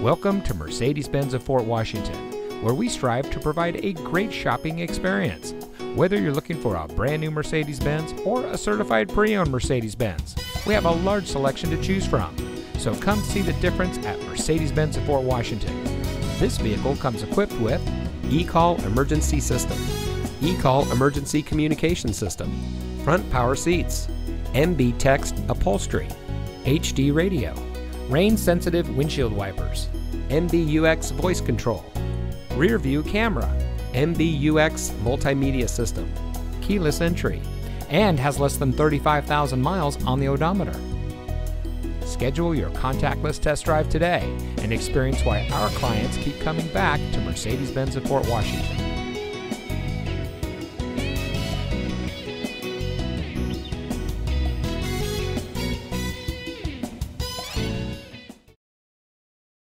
Welcome to Mercedes Benz of Fort Washington, where we strive to provide a great shopping experience. Whether you're looking for a brand new Mercedes Benz or a certified pre owned Mercedes Benz, we have a large selection to choose from. So come see the difference at Mercedes Benz of Fort Washington. This vehicle comes equipped with e-call emergency system, e-call emergency communication system, front power seats, MB-Tex upholstery, HD radio, rain sensitive windshield wipers, MBUX voice control, rear view camera, MBUX multimedia system, keyless entry, and has less than 35,000 miles on the odometer. Schedule your contactless test drive today and experience why our clients keep coming back to Mercedes Benz of Fort Washington.